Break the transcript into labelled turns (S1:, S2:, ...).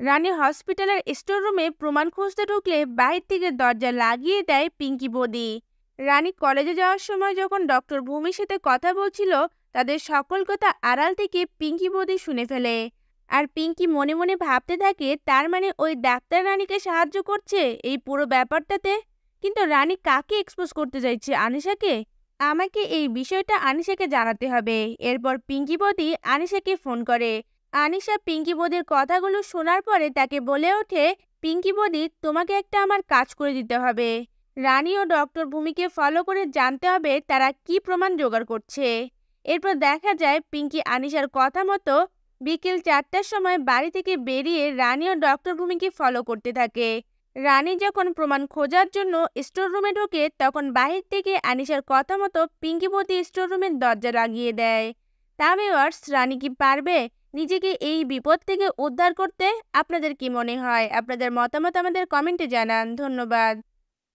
S1: রানী হসপিটালের স্টোর রুমে প্রমাণ খুঁজতে ঢুকলে বাহির থেকে দরজা লাগিয়ে দেয় পিঙ্কি বদি। রানী কলেজে যাওয়ার সময় যখন ডক্টর ভূমির সাথে কথা বলছিল, তাদের সকল কথা আড়াল থেকে পিঙ্কি বদি শুনে ফেলে। আর পিঙ্কি মনে মনে ভাবতে থাকে, তার মানে ওই ডাক্তার রানীকে সাহায্য করছে এই পুরো ব্যাপারটাতে? কিন্তু রানী কাকে এক্সপোজ করতে চাইছে আনিশাকে? আমাকে এই বিষয়টা আনিশাকে জানাতে হবে। এরপর পিঙ্কি বদি আনিশাকে ফোন করে। আনিশা পিঙ্কি বদির কথাগুলো শোনার পরে তাকে বলে ওঠে, পিঙ্কি বদি, তোমাকে একটা আমার কাজ করে দিতে হবে। রানী ও ডক্টর ভূমিকে ফলো করে জানতে হবে তারা কি প্রমাণ জোগাড় করছে। এরপর দেখা যায় পিঙ্কি আনিশার কথা মতো বিকেল চারটার সময় বাড়ি থেকে বেরিয়ে রানী ও ডক্টর ভূমিকে ফলো করতে থাকে। রানী যখন প্রমাণ খোঁজার জন্য স্টোর রুমে ঢোকে, তখন বাহির থেকে আনিশার কথা মতো পিঙ্কিবতী স্টোর রুমের দরজা লাগিয়ে দেয়। তা ভিওয়ার্স রানী কি পারবে? নিজেকে এই বিপদ থেকে উদ্ধার করতে আপনাদের কি মনে হয়? আপনাদের মতামত আমাদের কমেন্টে জানান। ধন্যবাদ।